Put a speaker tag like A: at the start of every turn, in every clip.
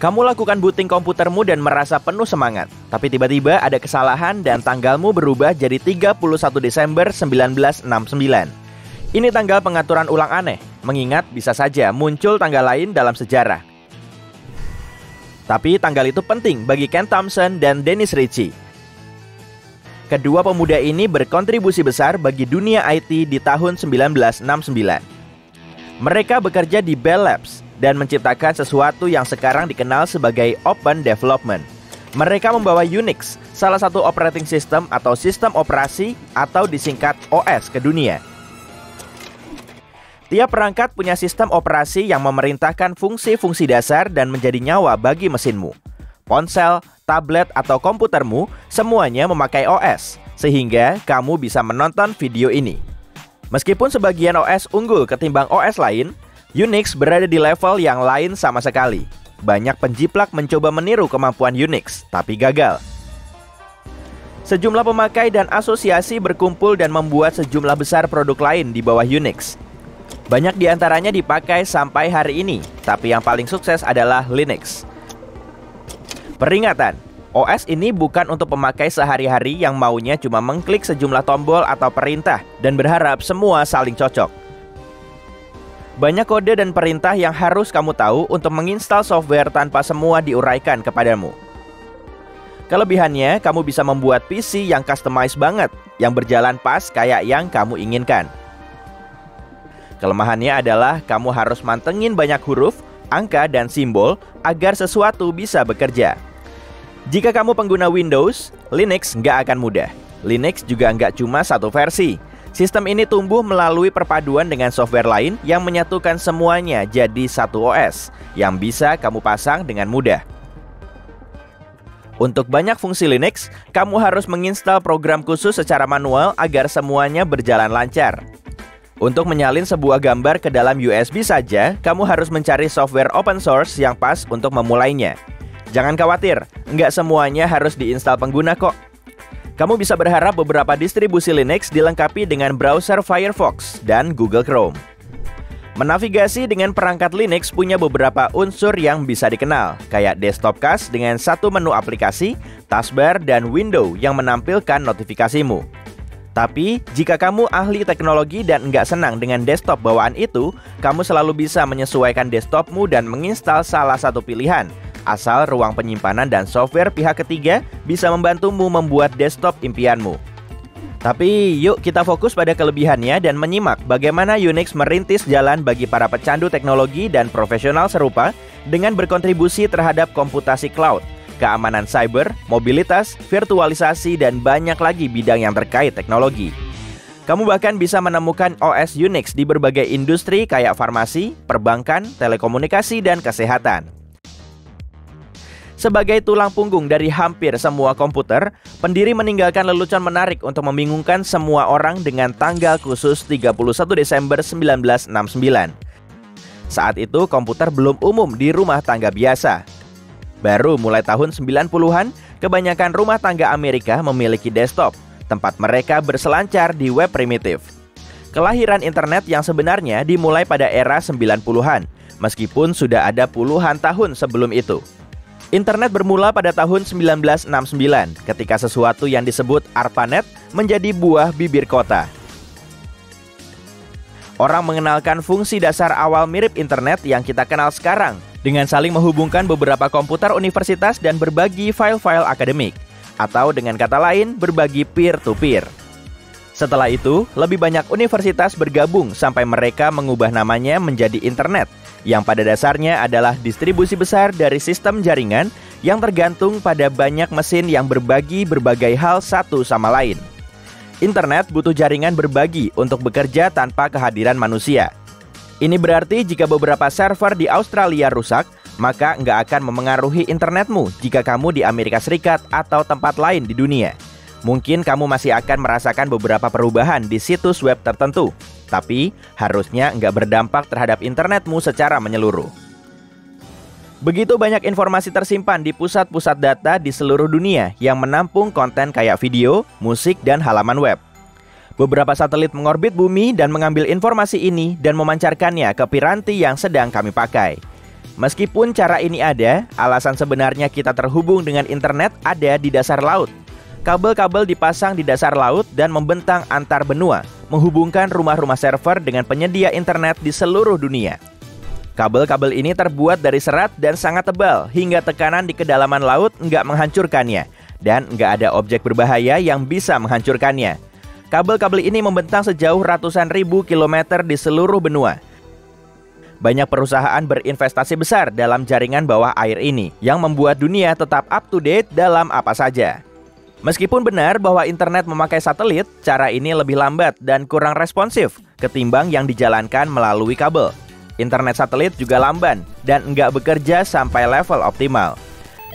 A: Kamu lakukan booting komputermu dan merasa penuh semangat, tapi tiba-tiba ada kesalahan dan tanggalmu berubah jadi 31 Desember 1969. Ini tanggal pengaturan ulang aneh, mengingat bisa saja muncul tanggal lain dalam sejarah. Tapi tanggal itu penting bagi Ken Thompson dan Dennis Ritchie. Kedua pemuda ini berkontribusi besar bagi dunia IT di tahun 1969. Mereka bekerja di Bell Labs, dan menciptakan sesuatu yang sekarang dikenal sebagai open development. Mereka membawa Unix, salah satu operating system atau sistem operasi atau disingkat OS ke dunia. Tiap perangkat punya sistem operasi yang memerintahkan fungsi-fungsi dasar dan menjadi nyawa bagi mesinmu. Ponsel, tablet, atau komputermu semuanya memakai OS, sehingga kamu bisa menonton video ini. Meskipun sebagian OS unggul ketimbang OS lain, Unix berada di level yang lain sama sekali. Banyak penjiplak mencoba meniru kemampuan Unix, tapi gagal. Sejumlah pemakai dan asosiasi berkumpul dan membuat sejumlah besar produk lain di bawah Unix. Banyak di antaranya dipakai sampai hari ini, tapi yang paling sukses adalah Linux. Peringatan, OS ini bukan untuk pemakai sehari-hari yang maunya cuma mengklik sejumlah tombol atau perintah dan berharap semua saling cocok. Banyak kode dan perintah yang harus kamu tahu untuk menginstal software tanpa semua diuraikan kepadamu. Kelebihannya, kamu bisa membuat PC yang customized banget, yang berjalan pas kayak yang kamu inginkan. Kelemahannya adalah kamu harus mantengin banyak huruf, angka, dan simbol agar sesuatu bisa bekerja. Jika kamu pengguna Windows, Linux nggak akan mudah. Linux juga nggak cuma satu versi, Sistem ini tumbuh melalui perpaduan dengan software lain yang menyatukan semuanya jadi satu OS yang bisa kamu pasang dengan mudah. Untuk banyak fungsi Linux, kamu harus menginstal program khusus secara manual agar semuanya berjalan lancar. Untuk menyalin sebuah gambar ke dalam USB saja, kamu harus mencari software open source yang pas untuk memulainya. Jangan khawatir, nggak semuanya harus diinstal pengguna kok. Kamu bisa berharap beberapa distribusi Linux dilengkapi dengan browser Firefox dan Google Chrome. Menavigasi dengan perangkat Linux punya beberapa unsur yang bisa dikenal, kayak desktop cache dengan satu menu aplikasi, taskbar, dan window yang menampilkan notifikasimu. Tapi, jika kamu ahli teknologi dan nggak senang dengan desktop bawaan itu, kamu selalu bisa menyesuaikan desktopmu dan menginstal salah satu pilihan, asal ruang penyimpanan dan software pihak ketiga bisa membantumu membuat desktop impianmu. Tapi yuk kita fokus pada kelebihannya dan menyimak bagaimana Unix merintis jalan bagi para pecandu teknologi dan profesional serupa dengan berkontribusi terhadap komputasi cloud, keamanan cyber, mobilitas, virtualisasi, dan banyak lagi bidang yang terkait teknologi. Kamu bahkan bisa menemukan OS Unix di berbagai industri kayak farmasi, perbankan, telekomunikasi, dan kesehatan. Sebagai tulang punggung dari hampir semua komputer, pendiri meninggalkan lelucon menarik untuk membingungkan semua orang dengan tanggal khusus 31 Desember 1969. Saat itu komputer belum umum di rumah tangga biasa. Baru mulai tahun 90-an, kebanyakan rumah tangga Amerika memiliki desktop, tempat mereka berselancar di web primitif. Kelahiran internet yang sebenarnya dimulai pada era 90-an, meskipun sudah ada puluhan tahun sebelum itu. Internet bermula pada tahun 1969 ketika sesuatu yang disebut ARPANET menjadi buah bibir kota. Orang mengenalkan fungsi dasar awal mirip internet yang kita kenal sekarang dengan saling menghubungkan beberapa komputer universitas dan berbagi file-file akademik atau dengan kata lain berbagi peer-to-peer. Setelah itu, lebih banyak universitas bergabung sampai mereka mengubah namanya menjadi internet yang pada dasarnya adalah distribusi besar dari sistem jaringan yang tergantung pada banyak mesin yang berbagi berbagai hal satu sama lain. Internet butuh jaringan berbagi untuk bekerja tanpa kehadiran manusia. Ini berarti jika beberapa server di Australia rusak, maka nggak akan memengaruhi internetmu jika kamu di Amerika Serikat atau tempat lain di dunia. Mungkin kamu masih akan merasakan beberapa perubahan di situs web tertentu, tapi harusnya nggak berdampak terhadap internetmu secara menyeluruh. Begitu banyak informasi tersimpan di pusat-pusat data di seluruh dunia yang menampung konten kayak video, musik, dan halaman web. Beberapa satelit mengorbit bumi dan mengambil informasi ini dan memancarkannya ke piranti yang sedang kami pakai. Meskipun cara ini ada, alasan sebenarnya kita terhubung dengan internet ada di dasar laut. Kabel-kabel dipasang di dasar laut dan membentang antar benua, menghubungkan rumah-rumah server dengan penyedia internet di seluruh dunia. Kabel-kabel ini terbuat dari serat dan sangat tebal, hingga tekanan di kedalaman laut nggak menghancurkannya, dan nggak ada objek berbahaya yang bisa menghancurkannya. Kabel-kabel ini membentang sejauh ratusan ribu kilometer di seluruh benua, banyak perusahaan berinvestasi besar dalam jaringan bawah air ini yang membuat dunia tetap up to date dalam apa saja. Meskipun benar bahwa internet memakai satelit, cara ini lebih lambat dan kurang responsif ketimbang yang dijalankan melalui kabel. Internet satelit juga lamban dan enggak bekerja sampai level optimal.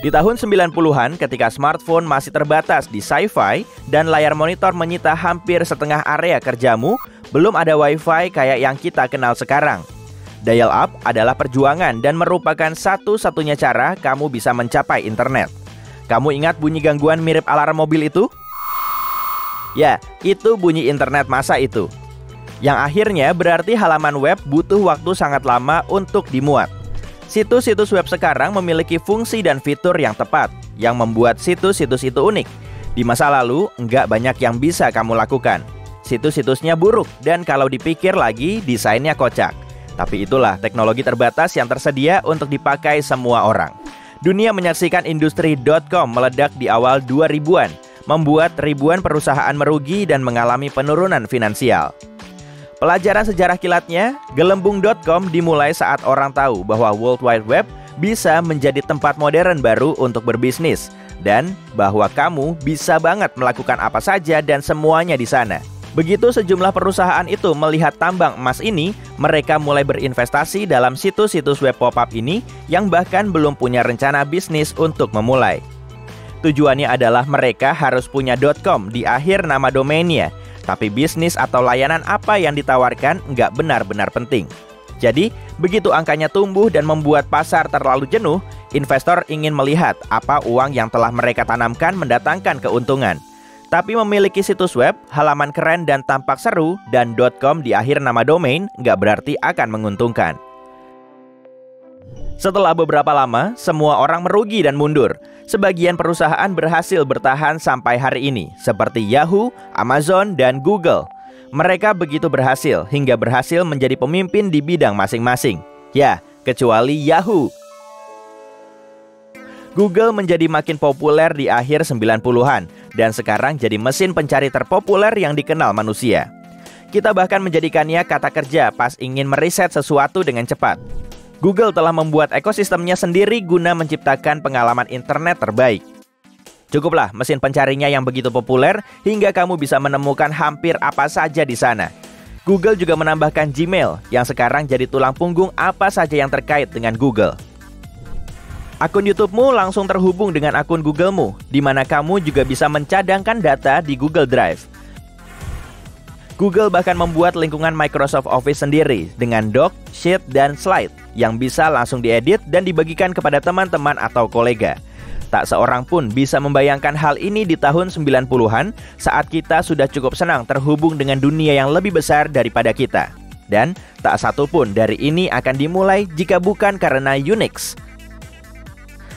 A: Di tahun 90-an ketika smartphone masih terbatas di sci-fi dan layar monitor menyita hampir setengah area kerjamu, belum ada wifi kayak yang kita kenal sekarang. Dial up adalah perjuangan dan merupakan satu-satunya cara kamu bisa mencapai internet. Kamu ingat bunyi gangguan mirip alarm mobil itu? Ya, itu bunyi internet masa itu. Yang akhirnya berarti halaman web butuh waktu sangat lama untuk dimuat. Situs-situs web sekarang memiliki fungsi dan fitur yang tepat, yang membuat situs-situs itu unik. Di masa lalu, nggak banyak yang bisa kamu lakukan. Situs-situsnya buruk, dan kalau dipikir lagi, desainnya kocak. Tapi itulah teknologi terbatas yang tersedia untuk dipakai semua orang. Dunia menyaksikan industri.com meledak di awal 2000-an, membuat ribuan perusahaan merugi dan mengalami penurunan finansial. Pelajaran sejarah kilatnya, gelembung.com dimulai saat orang tahu bahwa World Wide Web bisa menjadi tempat modern baru untuk berbisnis dan bahwa kamu bisa banget melakukan apa saja dan semuanya di sana. Begitu sejumlah perusahaan itu melihat tambang emas ini, mereka mulai berinvestasi dalam situs-situs web pop-up ini yang bahkan belum punya rencana bisnis untuk memulai. Tujuannya adalah mereka harus punya .com di akhir nama domainnya, tapi bisnis atau layanan apa yang ditawarkan nggak benar-benar penting. Jadi, begitu angkanya tumbuh dan membuat pasar terlalu jenuh, investor ingin melihat apa uang yang telah mereka tanamkan mendatangkan keuntungan. Tapi memiliki situs web, halaman keren dan tampak seru, dan .com di akhir nama domain nggak berarti akan menguntungkan. Setelah beberapa lama, semua orang merugi dan mundur. Sebagian perusahaan berhasil bertahan sampai hari ini, seperti Yahoo, Amazon, dan Google. Mereka begitu berhasil hingga berhasil menjadi pemimpin di bidang masing-masing. Ya, kecuali Yahoo. Google menjadi makin populer di akhir 90-an dan sekarang jadi mesin pencari terpopuler yang dikenal manusia. Kita bahkan menjadikannya kata kerja pas ingin meriset sesuatu dengan cepat. Google telah membuat ekosistemnya sendiri guna menciptakan pengalaman internet terbaik. Cukuplah mesin pencarinya yang begitu populer hingga kamu bisa menemukan hampir apa saja di sana. Google juga menambahkan Gmail yang sekarang jadi tulang punggung apa saja yang terkait dengan Google. Akun YouTube-mu langsung terhubung dengan akun Google-mu, di mana kamu juga bisa mencadangkan data di Google Drive. Google bahkan membuat lingkungan Microsoft Office sendiri dengan doc, sheet, dan slide yang bisa langsung diedit dan dibagikan kepada teman-teman atau kolega. Tak seorang pun bisa membayangkan hal ini di tahun 90-an saat kita sudah cukup senang terhubung dengan dunia yang lebih besar daripada kita. Dan tak satu pun dari ini akan dimulai jika bukan karena Unix.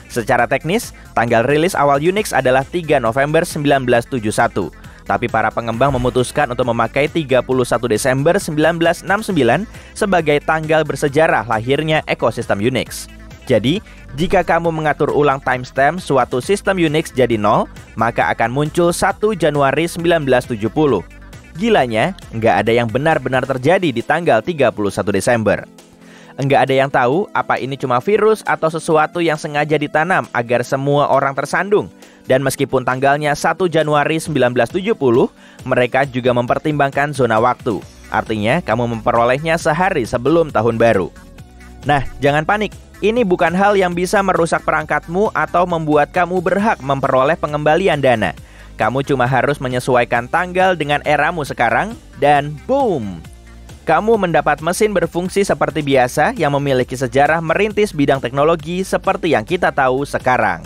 A: Secara teknis, tanggal rilis awal Unix adalah 3 November 1971. Tapi para pengembang memutuskan untuk memakai 31 Desember 1969 sebagai tanggal bersejarah lahirnya ekosistem Unix. Jadi, jika kamu mengatur ulang timestamp suatu sistem Unix jadi nol, maka akan muncul 1 Januari 1970. Gilanya, nggak ada yang benar-benar terjadi di tanggal 31 Desember. Enggak ada yang tahu apa ini cuma virus atau sesuatu yang sengaja ditanam agar semua orang tersandung. Dan meskipun tanggalnya 1 Januari 1970, mereka juga mempertimbangkan zona waktu. Artinya, kamu memperolehnya sehari sebelum tahun baru. Nah, jangan panik. Ini bukan hal yang bisa merusak perangkatmu atau membuat kamu berhak memperoleh pengembalian dana. Kamu cuma harus menyesuaikan tanggal dengan eramu sekarang, dan boom! Kamu mendapat mesin berfungsi seperti biasa yang memiliki sejarah merintis bidang teknologi seperti yang kita tahu sekarang.